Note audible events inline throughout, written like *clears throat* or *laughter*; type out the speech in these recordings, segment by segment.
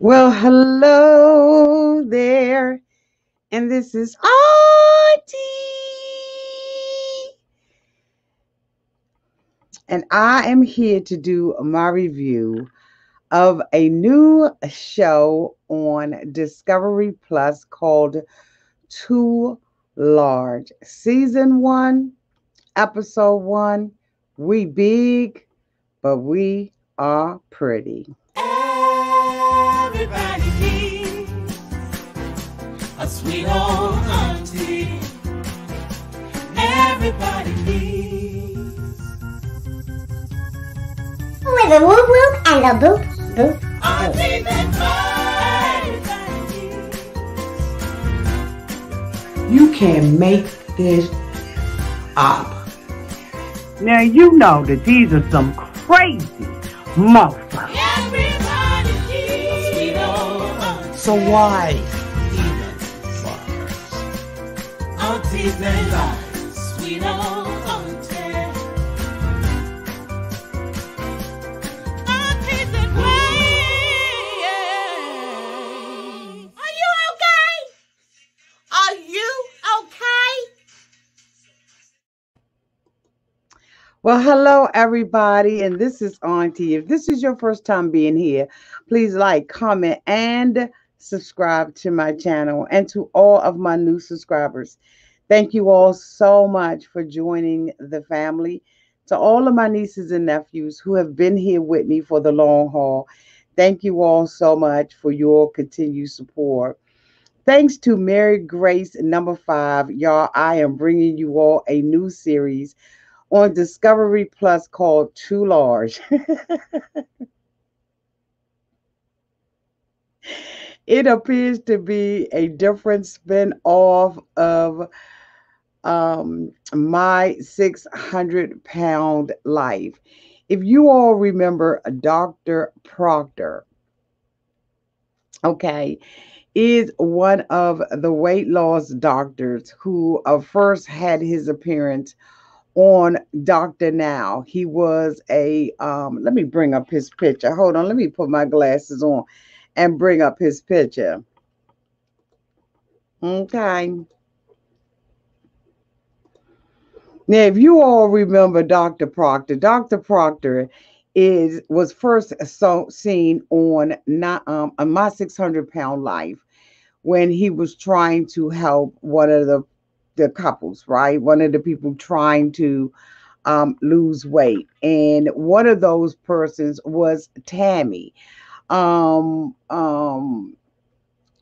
Well, hello there. And this is Auntie. And I am here to do my review of a new show on Discovery Plus called Too Large. Season one, episode one. We big, but we are pretty. Everybody needs a sweet old auntie. Everybody needs With a whoop whoop and a boop boop. auntie that everybody. You can make this up. Now you know that these are some crazy motherfuckers. Everybody So why even bother? Aunties and lies, sweet old auntie. Aunties and ways. Are you okay? Are you okay? Well, hello, everybody, and this is Auntie. If this is your first time being here, please like, comment, and subscribe to my channel and to all of my new subscribers. Thank you all so much for joining the family. To all of my nieces and nephews who have been here with me for the long haul, thank you all so much for your continued support. Thanks to Mary Grace number five, y'all, I am bringing you all a new series on Discovery Plus called Too Large. *laughs* it appears to be a different spin off of um, My 600 Pound Life. If you all remember Dr. Proctor, okay, is one of the weight loss doctors who uh, first had his appearance on Dr. Now. He was a um let me bring up his picture. Hold on, let me put my glasses on and bring up his picture. Okay. Now, if you all remember Dr. Proctor, Dr. Proctor is was first so seen on not um on my 600 pound life when he was trying to help one of the the couples, right? One of the people trying to um, lose weight, and one of those persons was Tammy. Um, um,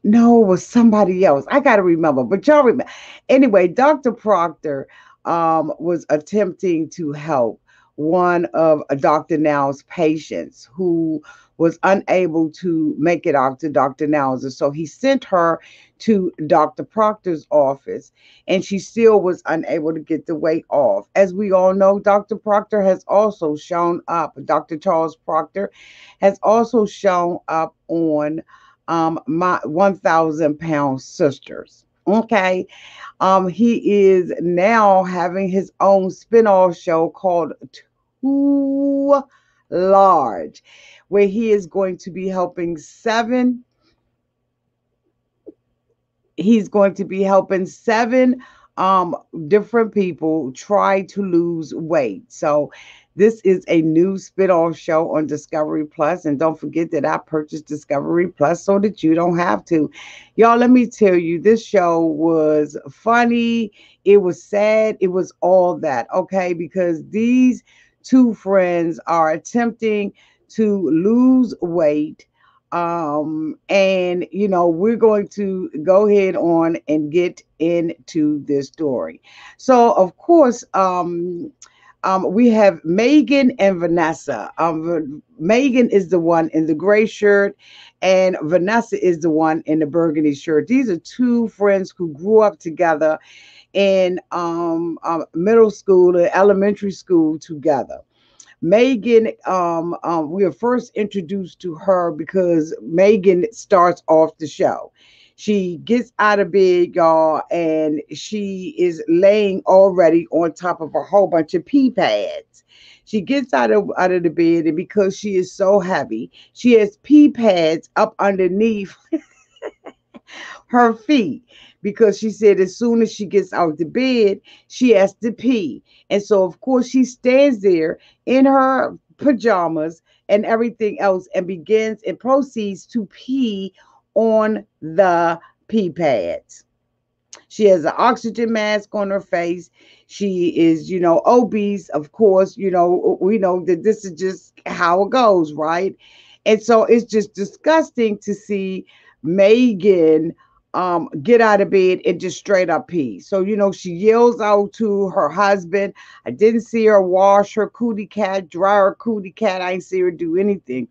no, it was somebody else. I got to remember, but y'all remember. Anyway, Dr. Proctor um, was attempting to help one of Dr. Now's patients who was unable to make it out to Dr. Now's. And so he sent her to Dr. Proctor's office, and she still was unable to get the weight off. As we all know, Dr. Proctor has also shown up, Dr. Charles Proctor has also shown up on um, my 1,000 pound sisters. Okay. Um, he is now having his own spin-off show called Too Large, where he is going to be helping seven. He's going to be helping seven um different people try to lose weight. So this is a new spin-off show on Discovery Plus. And don't forget that I purchased Discovery Plus so that you don't have to. Y'all, let me tell you, this show was funny. It was sad. It was all that, okay? Because these two friends are attempting to lose weight. Um, and you know, we're going to go ahead on and get into this story. So, of course, um, um, we have Megan and Vanessa. Um, Megan is the one in the gray shirt, and Vanessa is the one in the burgundy shirt. These are two friends who grew up together in um, middle school and elementary school together. Megan, um, um, we are first introduced to her because Megan starts off the show. She gets out of bed, y'all, and she is laying already on top of a whole bunch of pee pads. She gets out of out of the bed, and because she is so heavy, she has pee pads up underneath *laughs* her feet because she said as soon as she gets out of the bed, she has to pee. And so, of course, she stands there in her pajamas and everything else and begins and proceeds to pee on the pee pads. She has an oxygen mask on her face. She is, you know, obese. Of course, you know, we know that this is just how it goes, right? And so it's just disgusting to see Megan um, get out of bed and just straight up pee. So, you know, she yells out to her husband. I didn't see her wash her cootie cat, dry her cootie cat. I didn't see her do anything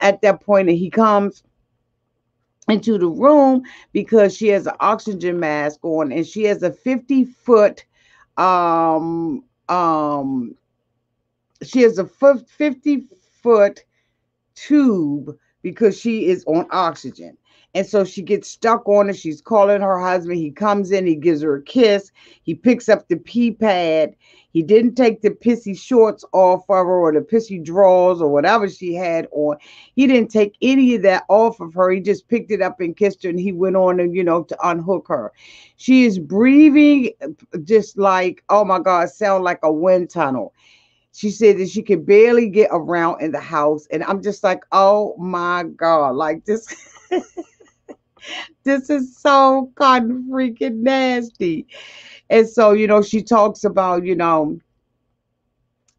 at that point. And he comes into the room because she has an oxygen mask on and she has a 50 foot um um she has a 50 foot tube because she is on oxygen and so she gets stuck on it. She's calling her husband. He comes in, he gives her a kiss. He picks up the pee pad. He didn't take the pissy shorts off of her or the pissy drawers or whatever she had on. He didn't take any of that off of her. He just picked it up and kissed her and he went on and, you know, to unhook her. She is breathing just like, oh my God, sound like a wind tunnel she said that she could barely get around in the house and i'm just like oh my god like this *laughs* this is so kind freaking nasty. And so, you know, she talks about, you know,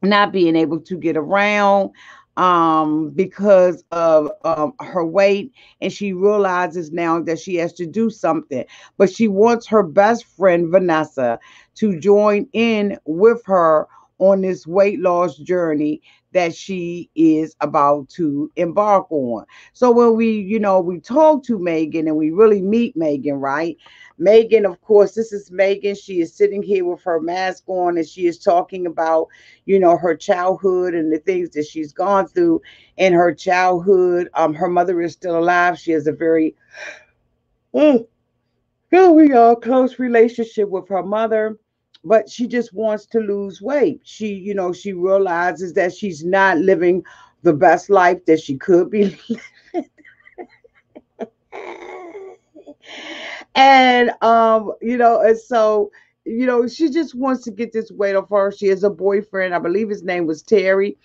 not being able to get around um because of um her weight and she realizes now that she has to do something but she wants her best friend Vanessa to join in with her on this weight loss journey that she is about to embark on. So when we, you know, we talk to Megan and we really meet Megan, right? Megan, of course, this is Megan. She is sitting here with her mask on and she is talking about, you know, her childhood and the things that she's gone through in her childhood. Um, her mother is still alive. She has a very oh, here we are, close relationship with her mother but she just wants to lose weight. She, you know, she realizes that she's not living the best life that she could be *laughs* living. and um, you know, and so you know, she just wants to get this weight off her. She has a boyfriend, I believe his name was Terry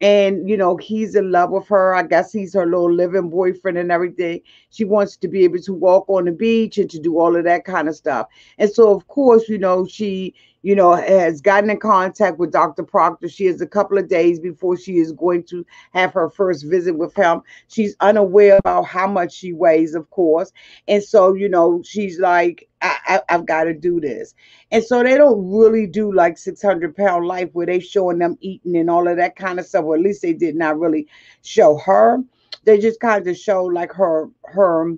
and you know he's in love with her. I guess he's her little living boyfriend and everything. She wants to be able to walk on the beach and to do all of that kind of stuff. And so of course you know she you know has gotten in contact with dr proctor she is a couple of days before she is going to have her first visit with him she's unaware about how much she weighs of course and so you know she's like I, have got to do this. And so they don't really do like 600 pound life where they showing them eating and all of that kind of stuff. Or at least they did not really show her. They just kind of show like her, her,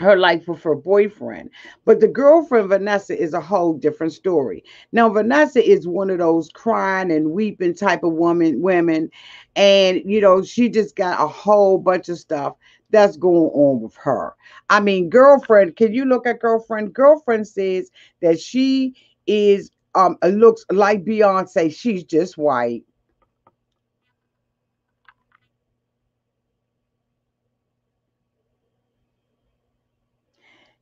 her life with her boyfriend. But the girlfriend, Vanessa, is a whole different story. Now, Vanessa is one of those crying and weeping type of woman, women. And, you know, she just got a whole bunch of stuff that's going on with her. I mean, girlfriend, can you look at girlfriend? Girlfriend says that she is um looks like Beyonce. She's just white.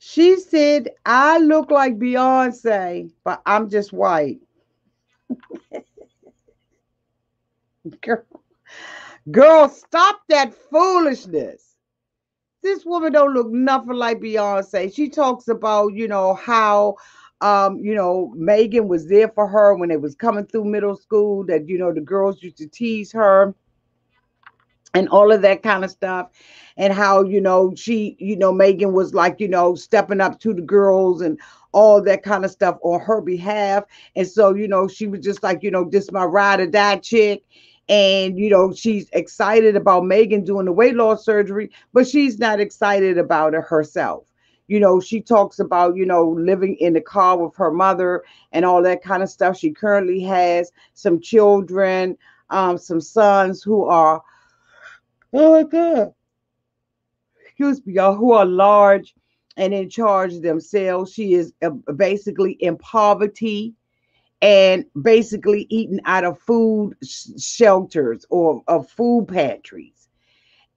She said, I look like Beyonce, but I'm just white. *laughs* girl, girl, stop that foolishness this woman don't look nothing like Beyonce. She talks about, you know, how um, you know, Megan was there for her when it was coming through middle school, that you know, the girls used to tease her and all of that kind of stuff. And how, you know, she, you know, Megan was like, you know, stepping up to the girls and all that kind of stuff on her behalf. And so, you know, she was just like, you know, this my ride or die chick and you know she's excited about Megan doing the weight loss surgery, but she's not excited about it herself. You know, she talks about you know living in the car with her mother and all that kind of stuff. She currently has some children, um, some sons who are oh my god, excuse me, y'all, who are large and in charge themselves. She is uh, basically in poverty and basically eating out of food sh- shelters or of food pantries.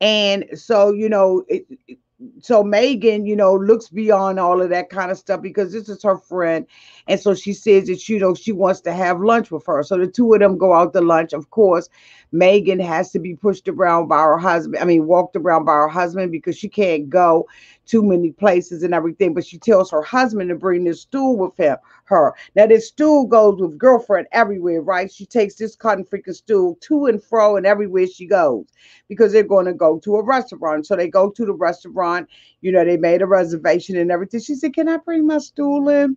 And so, you know, it, it- so Megan, you know, looks beyond all of that kind of stuff because this is her friend. And so she says that, you know, she wants to have lunch with her. So the two of them go out to lunch. Of course, Megan has to be pushed around by her husband. I mean, walked around by her husband because she can't go too many places and everything. But she tells her husband to bring this stool with him, her. Now, this stool goes with girlfriend everywhere, right? She takes this cotton freaking stool to and fro and everywhere she goes because they're going to go to a restaurant. So they go to the restaurant, you know, they made a reservation and everything. She said, Can I bring my stool in?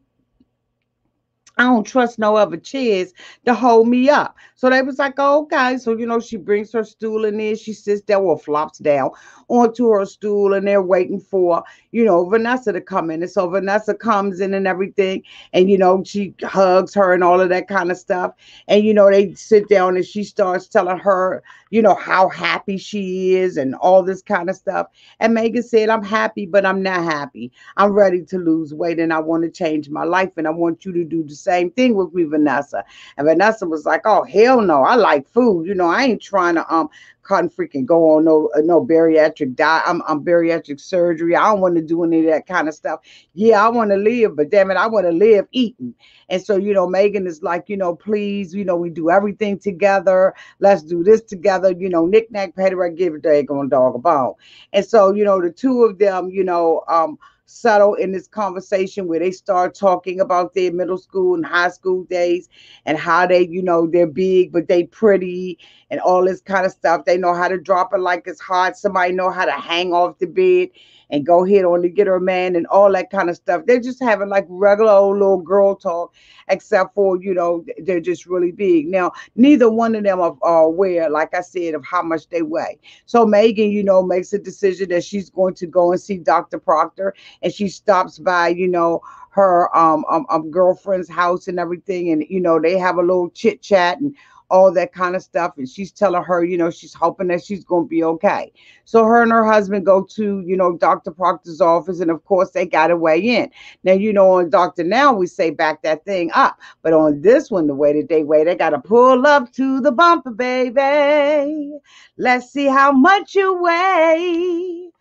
I don't trust no other chairs to hold me up. So they was like, oh, okay. So, you know, she brings her stool in there. She sits there or flops down onto her stool and they're waiting for, you know, Vanessa to come in. And so Vanessa comes in and everything. And, you know, she hugs her and all of that kind of stuff. And, you know, they sit down and she starts telling her, you know, how happy she is and all this kind of stuff. And Megan said, I'm happy, but I'm not happy. I'm ready to lose weight and I want to change my life. And I want you to do the same thing with me, Vanessa. And Vanessa was like, Oh, hell no. I like food. You know, I ain't trying to um cotton freaking go on no uh, no bariatric diet. I'm, I'm bariatric surgery. I don't want to do any of that kind of stuff. Yeah, I want to live, but damn it, I want to live eating. And so, you know, Megan is like, you know, please, you know, we do everything together. Let's do this together. You know, knick knack, patty right, give it to on dog a bone. And so, you know, the two of them, you know, um, settle in this conversation where they start talking about their middle school and high school days and how they, you know, they're big, but they pretty and all this kind of stuff. They know how to drop it like it's hot. Somebody know how to hang off the bed and go hit on to get her man and all that kind of stuff. They're just having like regular old little girl talk, except for, you know, they're just really big. Now, neither one of them are, are aware, like I said, of how much they weigh. So Megan, you know, makes a decision that she's going to go and see Dr. Proctor and she stops by, you know, her um, um, um girlfriend's house and everything. And, you know, they have a little chit chat and all that kind of stuff. And she's telling her, you know, she's hoping that she's going to be okay. So her and her husband go to, you know, Dr. Proctor's office. And of course, they got to weigh in. Now, you know, on Dr. Now, we say back that thing up. But on this one, the way that they weigh, they got to pull up to the bumper, baby. Let's see how much you weigh.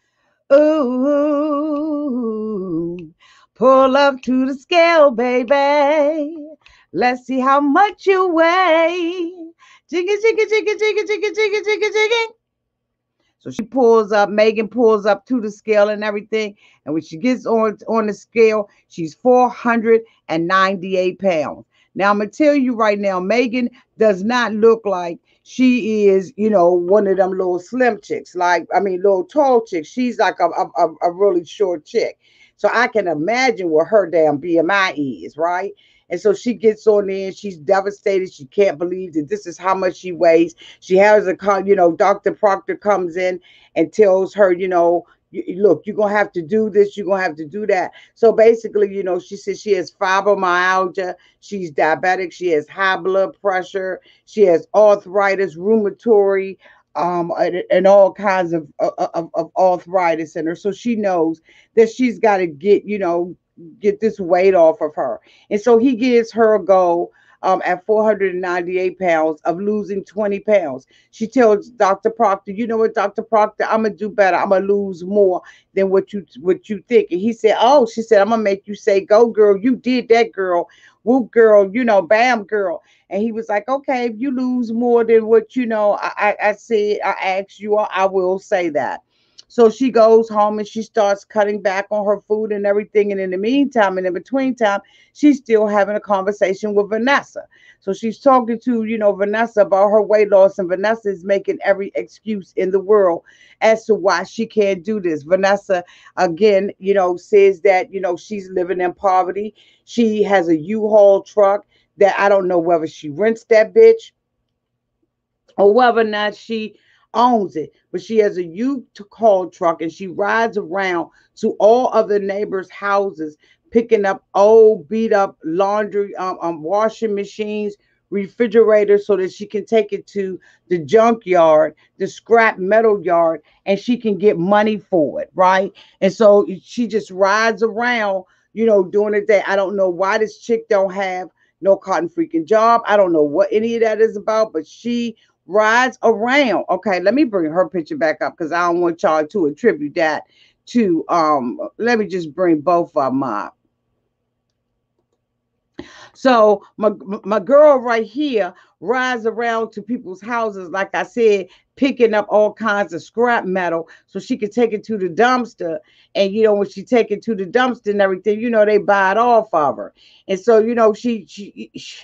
Ooh, pull up to the scale, baby. Let's see how much you weigh. Jiggy, jiggy, jiggy, jiggy, jiggy, jiggy, jiggy, jiggy. So she pulls up, Megan pulls up to the scale and everything. And when she gets on, on the scale, she's 498 pounds. Now, I'm going to tell you right now, Megan does not look like she is, you know, one of them little slim chicks, like, I mean, little tall chicks. She's like a, a, a really short chick. So I can imagine what her damn BMI is, right? And so she gets on and she's devastated. She can't believe that this is how much she weighs. She has a you know, Dr. Proctor comes in and tells her, you know, "You- look, you're gonna have to do this, you're gonna have to do that. So basically, you know, she says she has fibromyalgia, she's diabetic, she has high blood pressure, she has arthritis, rheumatoid, um, and, and all kinds of, of, of arthritis in her. So she knows that she's got to get, you know, get this weight off of her. And so he gives her a goal um, at 498 pounds of losing 20 pounds. She tells Dr. Proctor, you know what, Dr. Proctor, I'm gonna do better. I'm gonna lose more than what you what you think. And he said, Oh, she said, I'm gonna make you say, Go girl, you did that girl, whoop girl, you know, bam girl. And he was like, Okay, if you lose more than what you know, I I, I said, I asked you, I will say that. So she goes home and she starts cutting back on her food and everything. And in the meantime, and in between time, she's still having a conversation with Vanessa. So she's talking to, you know, Vanessa about her weight loss, and Vanessa is making every excuse in the world as to why she can't do this. Vanessa, again, you know, says that, you know, she's living in poverty. She has a U-Haul truck that I don't know whether she rents that bitch or whether or not she owns it, but she has a U-Haul truck and she rides around to all of the neighbors' houses picking up old beat up laundry um, um washing machines refrigerators so that she can take it to the junkyard the scrap metal yard and she can get money for it right and so she just rides around you know doing it that i don't know why this chick don't have no cotton freaking job. I don't know what any of that is about, but she rides around. Okay, let me bring her picture back up because I don't want y'all to attribute that to um let me just bring both of them up. So my my girl right here rides around to people's houses, like I said, picking up all kinds of scrap metal so she can take it to the dumpster. And you know, when she take it to the dumpster and everything, you know, they buy it off of her. And so, you know, she she, she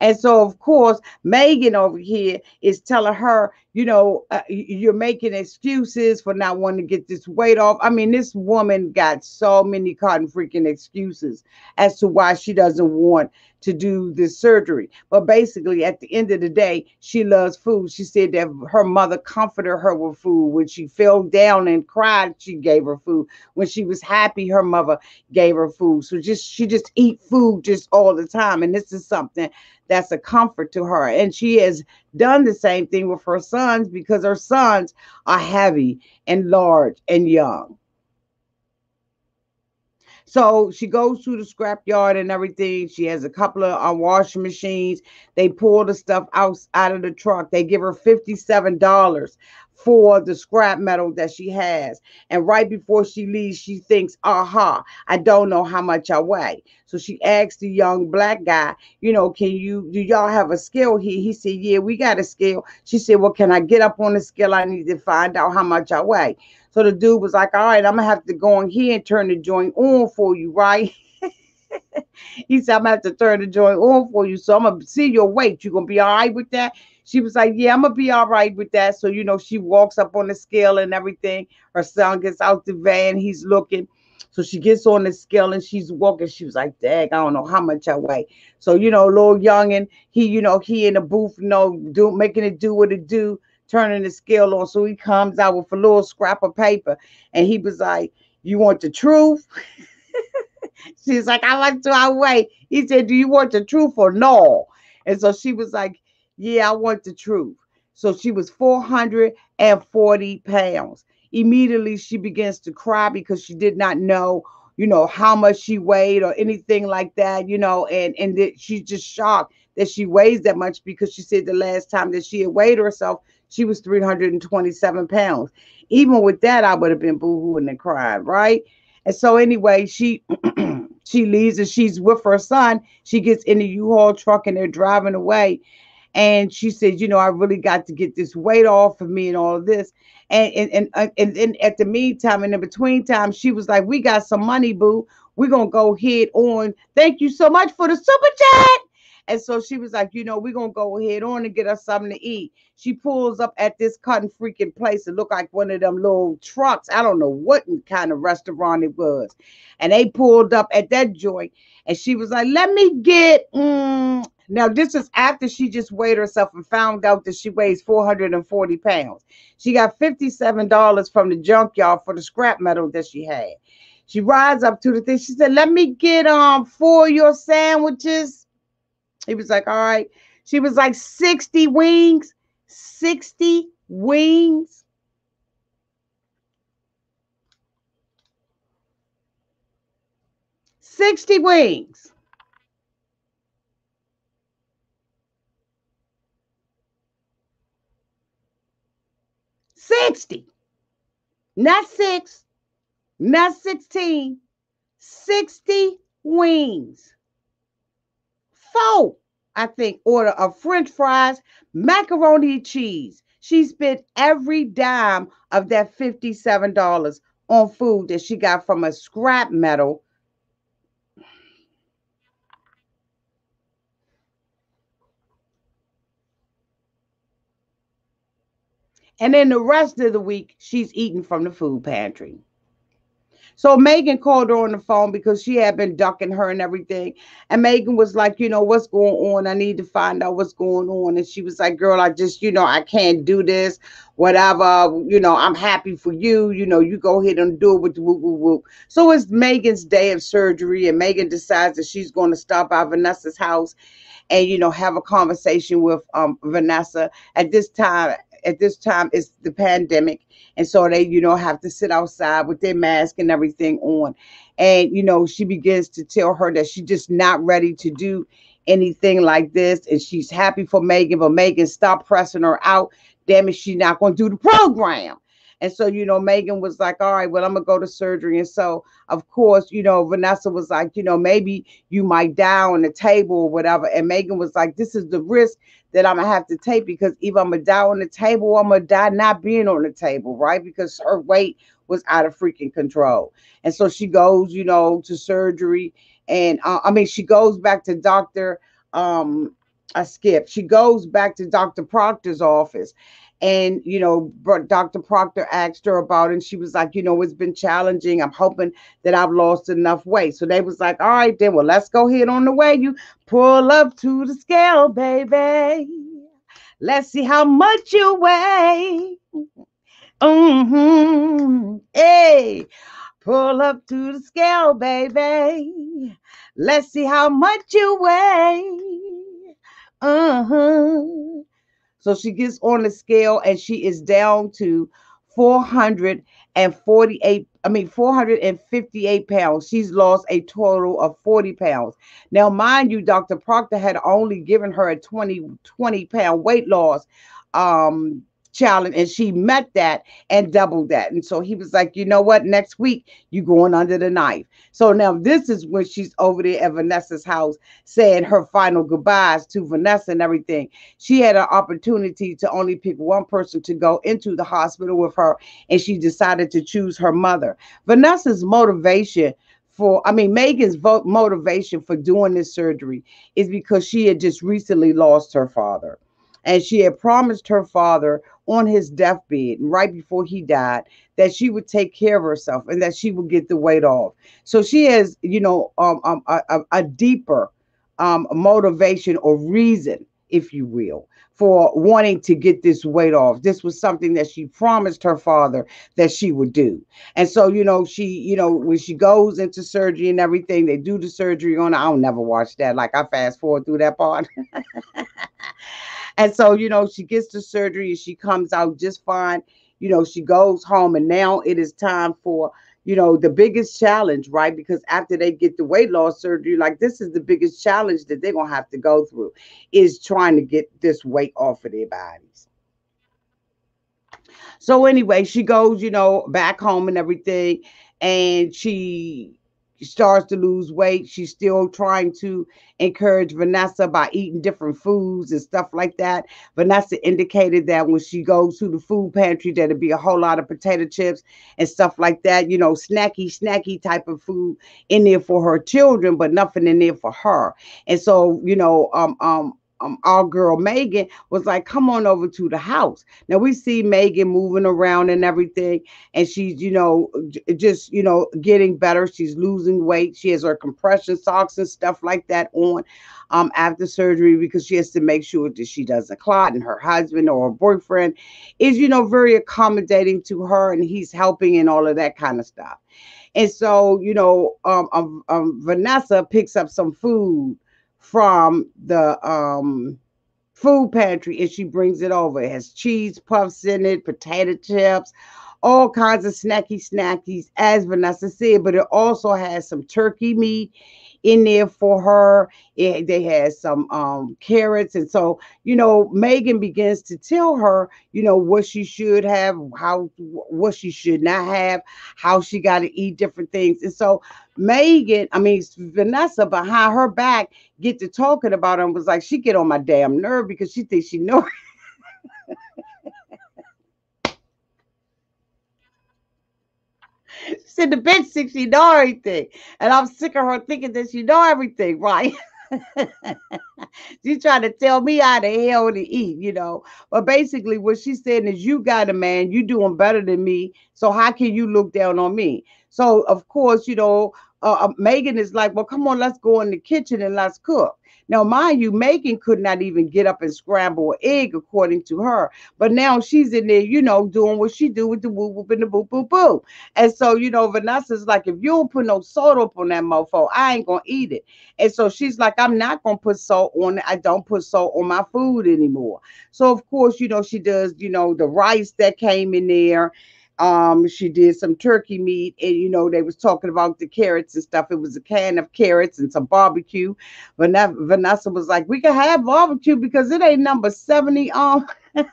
and so, of course, Megan over here is telling her, you know, uh, you're making excuses for not wanting to get this weight off. I mean, this woman got so many cotton freaking excuses as to why she doesn't want to do this surgery. But basically, at the end of the day, she loves food. She said that her mother comforted her with food. When she fell down and cried, she gave her food. When she was happy, her mother gave her food. So just she just eat food just all the time. And this is something that's a comfort to her. And she has done the same thing with her sons because her sons are heavy and large and young. So she goes to the scrap yard and everything. She has a couple of uh, washing machines. They pull the stuff out, out of the truck. They give her $57 for the scrap metal that she has. And right before she leaves, she thinks, aha, I don't know how much I weigh. So she asks the young black guy, you know, can you, do y'all have a scale here? He said, yeah, we got a scale. She said, well, can I get up on the scale? I need to find out how much I weigh. So the dude was like, all right, I'm gonna have to go in here and turn the joint on for you, right? *laughs* he said, I'm gonna have to turn the joint on for you. So I'm gonna see your weight. You gonna be all right with that? She was like, Yeah, I'm gonna be all right with that. So, you know, she walks up on the scale and everything. Her son gets out the van, he's looking. So she gets on the scale and she's walking. She was like, Dag, I don't know how much I weigh. So, you know, little youngin, he, you know, he in the booth, you know, do making it do what it do turning the scale on. So he comes out with a little scrap of paper and he was like, You want the truth? *laughs* She's like, I like to weigh. He said, Do you want the truth or no? And so she was like, Yeah, I want the truth. So she was 440 pounds. Immediately she begins to cry because she did not know, you know, how much she weighed or anything like that, you know, and and that she's just shocked that she weighs that much because she said the last time that she had weighed herself, she was 327 pounds. Even with that, I would have been boohooing and crying, right? And so anyway, she *clears throat* she leaves and she's with her son. She gets in the U-Haul truck and they're driving away. And she said, you know, I really got to get this weight off of me and all of this. And and and, uh, and, and at the meantime, and in the between time, she was like, We got some money, boo. We're gonna go head on. Thank you so much for the super chat. And so she was like, you know, we're gonna go ahead on and get us something to eat. She pulls up at this cotton freaking place. It looked like one of them little trucks. I don't know what kind of restaurant it was. And they pulled up at that joint, and she was like, let me get mm. now. This is after she just weighed herself and found out that she weighs 440 pounds. She got $57 from the junkyard for the scrap metal that she had. She rides up to the thing. She said, Let me get um four of your sandwiches he was like, all right. She was like, 60 wings, 60 wings. Sixty wings. Sixty, not six, not sixteen. Sixty wings four, I think, order of French fries, macaroni cheese. She spent every dime of that $57 on food that she got from a scrap metal. And then the rest of the week, she's eating from the food pantry. So Megan called her on the phone because she had been ducking her and everything. And Megan was like, you know, what's going on? I need to find out what's going on. And she was like, girl, I just, you know, I can't do this, whatever. You know, I'm happy for you. You know, you go ahead and do it with the whoop, whoop, whoop. So it's Megan's day of surgery. And Megan decides that she's going to stop by Vanessa's house and, you know, have a conversation with um, Vanessa. At this time, at this time it's the pandemic and so they you know have to sit outside with their mask and everything on and you know she begins to tell her that she's just not ready to do anything like this. And she's happy for Megan, but Megan stop pressing her out. Damn it, she's not going to do the program. And so, you know, Megan was like, all right, well, I'm going to go to surgery. And so, of course, you know, Vanessa was like, you know, maybe you might die on the table or whatever. And Megan was like, this is the risk that I'm going to have to take because either I'm going to die on the table or I'm going to die not being on the table, right? Because her weight was out of freaking control. And so she goes, you know, to surgery. And uh, I mean, she goes back to Dr. Um, I skipped. She goes back to Dr. Proctor's office and you know dr proctor asked her about it and she was like you know it's been challenging. I'm hoping that i've lost enough weight. So they was like all right then well let's go ahead on the way. You pull up to the scale baby. Let's see how much you weigh. Mm-hmm. hey pull up to the scale baby. Let's see how much you weigh. Uh-huh so she gets on the scale and she is down to 448, I mean, 458 pounds. She's lost a total of 40 pounds. Now, mind you, Dr. Proctor had only given her a 20, 20 pound weight loss um challenge and she met that and doubled that. And so he was like you know what? Next week you going under the knife. So now this is when she's over there at vanessa's house saying her final goodbyes to vanessa and everything. She had an opportunity to only pick one person to go into the hospital with her and she decided to choose her mother. Vanessa's motivation for i mean megan's vote motivation for doing this surgery is because she had just recently lost her father and she had promised her father on his deathbed right before he died that she would take care of herself and that she would get the weight off. So she has you know um, um a, a, deeper um motivation or reason if you will for wanting to get this weight off. This was something that she promised her father that she would do. And so you know she you know when she goes into surgery and everything they do the surgery on her. I'll never watch that. Like i fast forward through that part *laughs* And so, you know, she gets the surgery and she comes out just fine. You know, she goes home and now it is time for, you know, the biggest challenge, right? Because after they get the weight loss surgery, like this is the biggest challenge that they're going to have to go through is trying to get this weight off of their bodies. So anyway, she goes, you know, back home and everything and she starts to lose weight. She's still trying to encourage Vanessa by eating different foods and stuff like that. Vanessa indicated that when she goes to the food pantry, there'll be a whole lot of potato chips and stuff like that, you know, snacky, snacky type of food in there for her children, but nothing in there for her. And so, you know, um, um, um, our girl Megan was like, come on over to the house. Now we see Megan moving around and everything, and she's, you know, j- just, you know, getting better. She's losing weight. She has her compression socks and stuff like that on um, after surgery because she has to make sure that she doesn't clot. And her husband or her boyfriend is, you know, very accommodating to her and he's helping and all of that kind of stuff. And so, you know, um, um, um Vanessa picks up some food from the um food pantry and she brings it over. It has cheese puffs in it, potato chips, all kinds of snacky snackies, as Vanessa said, but it also has some turkey meat in there for her. It, they had some um, carrots. And so, you know, Megan begins to tell her, you know, what she should have, how, what she should not have, how she got to eat different things. And so Megan, I mean, Vanessa behind her back get to talking about her and was like, she get on my damn nerve because she thinks she know. She *laughs* said the bitch thinks she know everything. And I'm sick of her thinking that she know everything, right? *laughs* she's trying to tell me how the hell to eat, you know. But basically, what she's saying is, you got a man, you doing better than me. So how can you look down on me? So of course, you know, uh, uh Megan is like, well, come on, let's go in the kitchen and let's cook. Now, mind you, Megan could not even get up and scramble an egg, according to her. But now she's in there, you know, doing what she do with the whoop whoop and the boo boo boo. And so, you know, Vanessa's like, if you don't put no salt up on that mofo, I ain't gonna eat it. And so she's like, I'm not gonna put salt on it. I don't put salt on my food anymore. So of course, you know, she does, you know, the rice that came in there um she did some turkey meat and you know they was talking about the carrots and stuff. It was a can of carrots and some barbecue. Vanessa, was like we can have barbecue because it ain't number 70 um *laughs*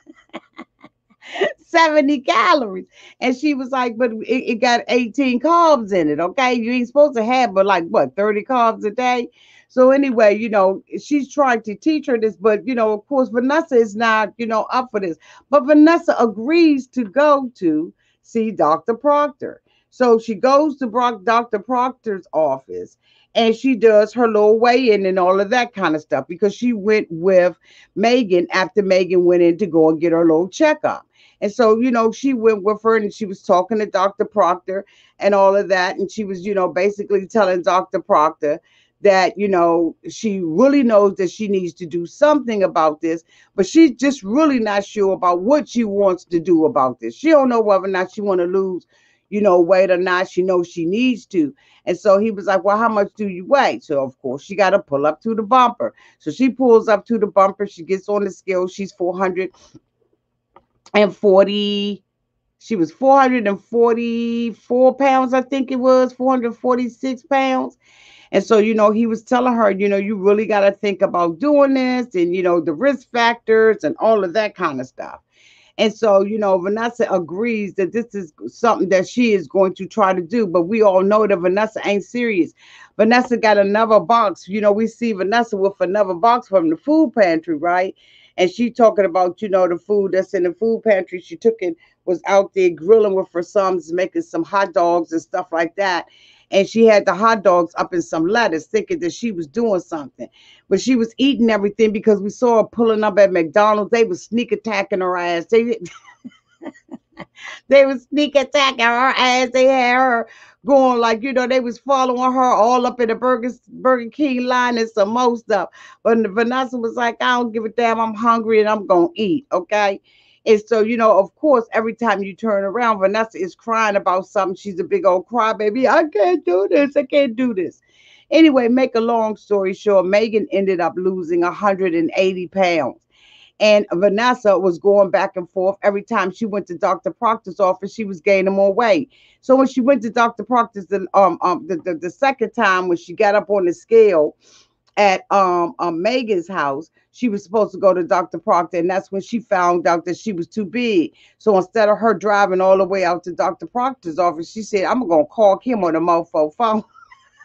70 calories. And she was like but it, it got 18 carbs in it okay? You ain't supposed to have but like what 30 carbs a day? So anyway, you know, she's trying to teach her this, but you know, of course, Vanessa is not, you know, up for this. But Vanessa agrees to go to see Dr. Proctor. So she goes to Brock, Dr. Proctor's office and she does her little weigh-in and all of that kind of stuff because she went with Megan after Megan went in to go and get her little checkup. And so, you know, she went with her and she was talking to Dr. Proctor and all of that. And she was, you know, basically telling Dr. Proctor that you know she really knows that she needs to do something about this but she's just really not sure about what she wants to do about this. She don't know whether or not she want to lose you know weight or not. She knows she needs to. And so he was like well how much do you weigh? So of course she got to pull up to the bumper. So she pulls up to the bumper. She gets on the scale. She's 440 she was 444 pounds i think it was 446 pounds and so, you know, he was telling her, you know, you really got to think about doing this and, you know, the risk factors and all of that kind of stuff. And so, you know, Vanessa agrees that this is something that she is going to try to do. But we all know that Vanessa ain't serious. Vanessa got another box. You know, we see Vanessa with another box from the food pantry, right? And she talking about, you know, the food that's in the food pantry. She took it, was out there grilling with her sons, making some hot dogs and stuff like that and she had the hot dogs up in some lettuce, thinking that she was doing something. But she was eating everything because we saw her pulling up at McDonald's. They was sneak attacking her ass. They *laughs* they was sneak attacking her ass. They had her going like you know they was following her all up in the Burger Burger King line and some more stuff. But Vanessa was like, I don't give a damn. I'm hungry and I'm gonna eat. Okay. And so, you know, of course, every time you turn around, Vanessa is crying about something. She's a big old crybaby. I can't do this. I can't do this. Anyway, make a long story short, Megan ended up losing 180 pounds. And Vanessa was going back and forth every time she went to Dr. Proctor's office, she was gaining more weight. So when she went to Dr. Proctor's the, um, um, the, the, the second time when she got up on the scale, at um, um, Megan's house, she was supposed to go to Dr. Proctor, and that's when she found out that she was too big. So instead of her driving all the way out to Dr. Proctor's office, she said, I'm gonna call him on the mofo phone.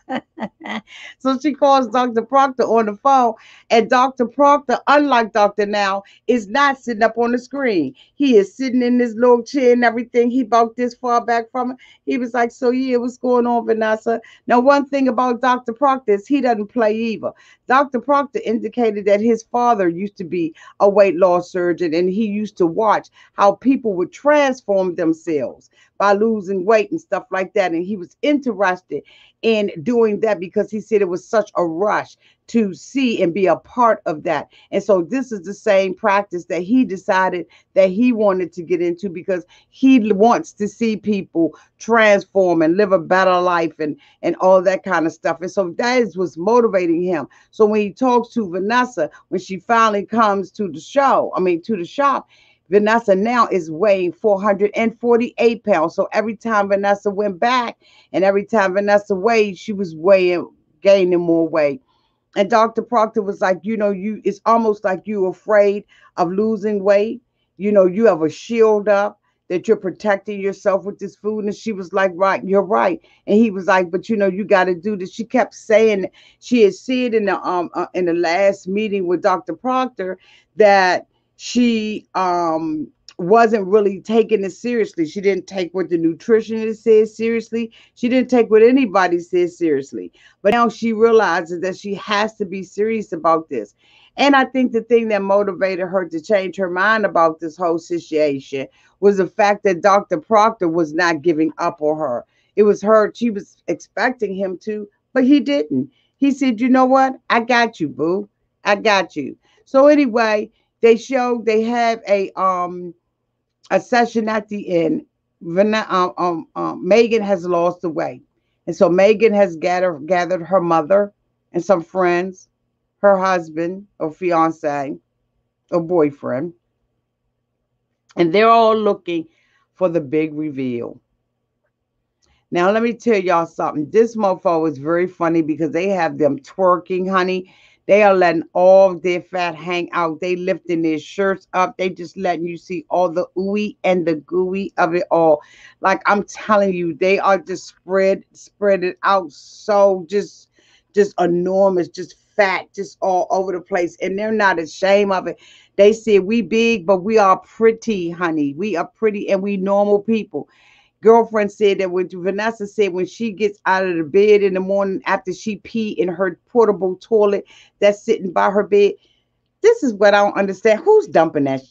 *laughs* so she calls Dr. Proctor on the phone, and Dr. Proctor, unlike Dr. Now, is not sitting up on the screen. He is sitting in his little chair and everything. He about this far back from it. He was like, So, yeah, what's going on, Vanessa? Now, one thing about Dr. Proctor is he doesn't play either. Dr. Proctor indicated that his father used to be a weight loss surgeon and he used to watch how people would transform themselves by losing weight and stuff like that. And he was interested in doing that because he said it was such a rush to see and be a part of that. And so this is the same practice that he decided that he wanted to get into because he wants to see people transform and live a better life and and all that kind of stuff. And so that is what's motivating him. So when he talks to Vanessa, when she finally comes to the show, I mean to the shop, Vanessa now is weighing 448 pounds. So every time Vanessa went back and every time Vanessa weighed, she was weighing, gaining more weight. And Dr. Proctor was like, you know, you it's almost like you're afraid of losing weight. You know, you have a shield up that you're protecting yourself with this food. And she was like, right, you're right. And he was like, but you know, you got to do this. She kept saying she had said in the um uh, in the last meeting with Dr. Proctor that she um wasn't really taking it seriously. She didn't take what the nutritionist said seriously. She didn't take what anybody said seriously. But now she realizes that she has to be serious about this. And I think the thing that motivated her to change her mind about this whole situation was the fact that Dr. Proctor was not giving up on her. It was her, she was expecting him to, but he didn't. He said, You know what? I got you, boo. I got you. So, anyway, they show they have a um a session at the end. Um, um, um, Megan has lost the weight, and so Megan has gathered gathered her mother and some friends, her husband or fiance or boyfriend, and they're all looking for the big reveal. Now, let me tell y'all something. This mofo is very funny because they have them twerking, honey. They are letting all their fat hang out. They lifting their shirts up. They just letting you see all the ooey and the gooey of it all. Like I'm telling you, they are just spread, spread it out so just, just enormous, just fat, just all over the place. And they're not ashamed of it. They say we big, but we are pretty, honey. We are pretty and we normal people girlfriend said that when Vanessa said when she gets out of the bed in the morning after she pee in her portable toilet that's sitting by her bed, this is what I don't understand. Who's dumping that?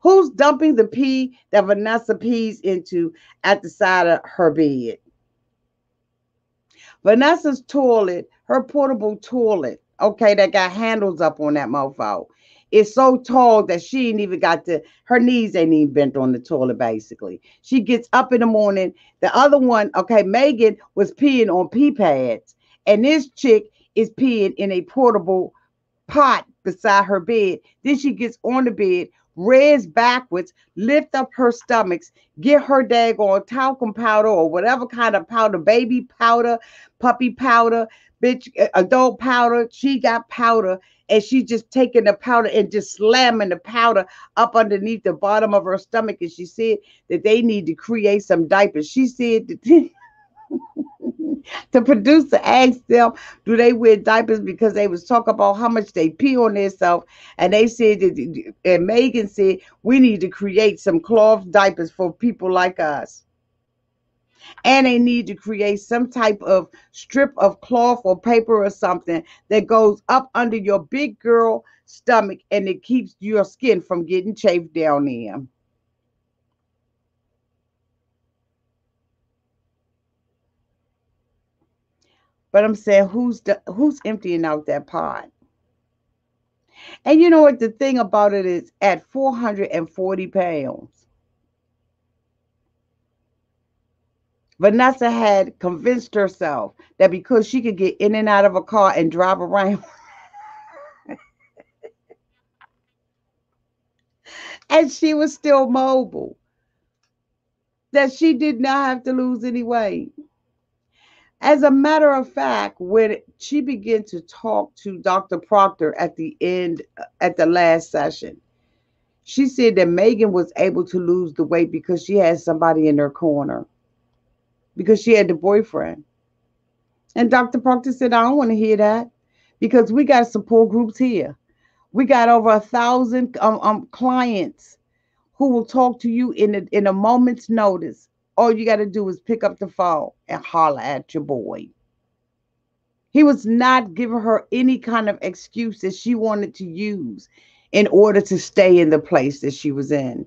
Who's dumping the pee that Vanessa pees into at the side of her bed? Vanessa's toilet, her portable toilet, okay, that got handles up on that mofo is so tall that she ain't even got to her knees ain't even bent on the toilet basically. She gets up in the morning. The other one okay megan was peeing on pee pads and this chick is peeing in a portable pot beside her bed. Then she gets on the bed raise backwards lift up her stomachs get her daggone talcum powder or whatever kind of powder baby powder puppy powder bitch uh, adult powder. She got powder and she's just taking the powder and just slamming the powder up underneath the bottom of her stomach. And she said that they need to create some diapers. She said that *laughs* the producer asked them, do they wear diapers because they was talking about how much they pee on themselves. And they said that, and Megan said, we need to create some cloth diapers for people like us and they need to create some type of strip of cloth or paper or something that goes up under your big girl stomach and it keeps your skin from getting chafed down there. But I'm saying who's the, who's emptying out that pot? And you know what the thing about it is at 440 pounds Vanessa had convinced herself that because she could get in and out of a car and drive around, *laughs* and she was still mobile, that she did not have to lose any weight. As a matter of fact, when she began to talk to Dr. Procter at the end, uh, at the last session, she said that Megan was able to lose the weight because she had somebody in her corner because she had the boyfriend. And Dr. Procter said, I don't want to hear that because we got support groups here. We got over a thousand um, um, clients who will talk to you in a, in a moment's notice. All you got to do is pick up the phone and holler at your boy. He was not giving her any kind of excuse that she wanted to use in order to stay in the place that she was in.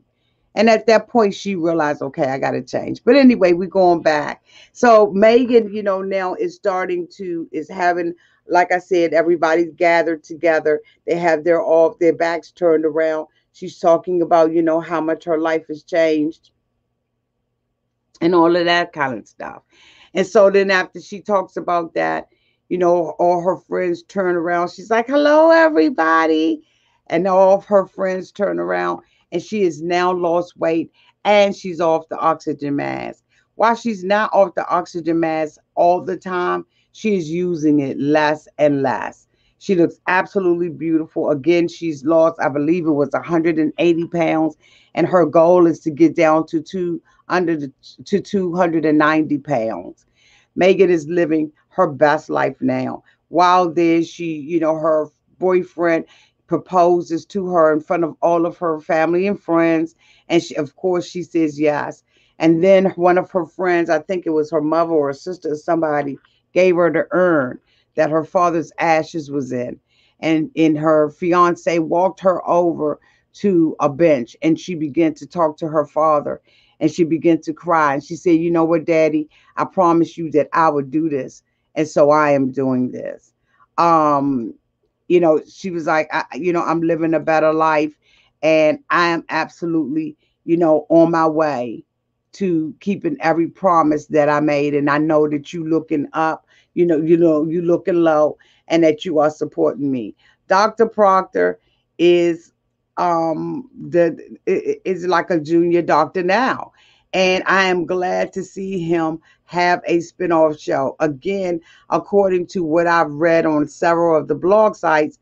And at that point, she realized, okay, I got to change. But anyway, we're going back. So Megan, you know, now is starting to is having, like I said, everybody's gathered together. They have their all their backs turned around. She's talking about, you know, how much her life has changed and all of that kind of stuff. And so then after she talks about that, you know, all her friends turn around. She's like, hello, everybody. And all of her friends turn around and she has now lost weight and she's off the oxygen mask. While she's not off the oxygen mask all the time, she is using it less and less. She looks absolutely beautiful. Again, she's lost, I believe it was 180 pounds, and her goal is to get down to two under the, to 290 pounds. Megan is living her best life now. While there, she, you know, her boyfriend proposes to her in front of all of her family and friends. And she, of course, she says yes. And then one of her friends, I think it was her mother or sister or somebody, gave her the urn that her father's ashes was in. And in her fiance walked her over to a bench and she began to talk to her father and she began to cry. And she said, You know what, daddy, I promise you that I would do this. And so I am doing this. Um, you know, she was like, I, you know, I'm living a better life and I am absolutely, you know, on my way to keeping every promise that I made. And I know that you looking up, you know, you know, you looking low and that you are supporting me. Dr. Procter is um the is like a junior doctor now And I am glad to see him have a spin-off show. Again, according to what I've read on several of the blog sites,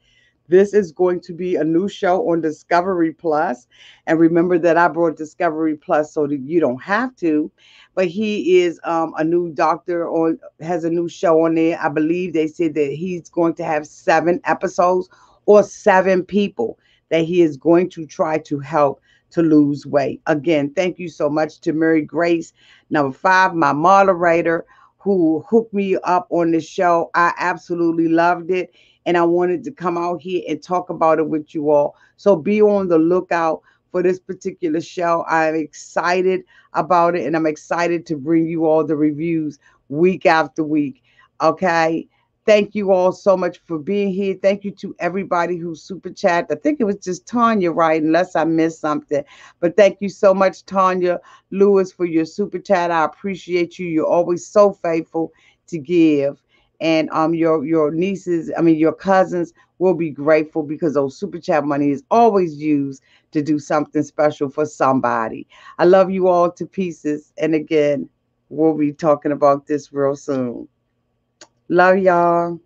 this is going to be a new show on Discovery Plus. And remember that I brought Discovery Plus so that you don't have to. But he is um, a new doctor on has a new show on there. I believe they said that he's going to have seven episodes or seven people that he is going to try to help to lose weight. Again, thank you so much to Mary Grace, number five, my moderator, who hooked me up on this show. I absolutely loved it and I wanted to come out here and talk about it with you all. So be on the lookout for this particular show. I'm excited about it and I'm excited to bring you all the reviews week after week. Okay. Thank you all so much for being here. Thank you to everybody who super chat. I think it was just Tanya, right? Unless I missed something. But thank you so much, Tanya Lewis, for your super chat. I appreciate you. You're always so faithful to give and um your your nieces i mean your cousins will be grateful because those super chat money is always used to do something special for somebody i love you all to pieces and again we'll be talking about this real soon love y'all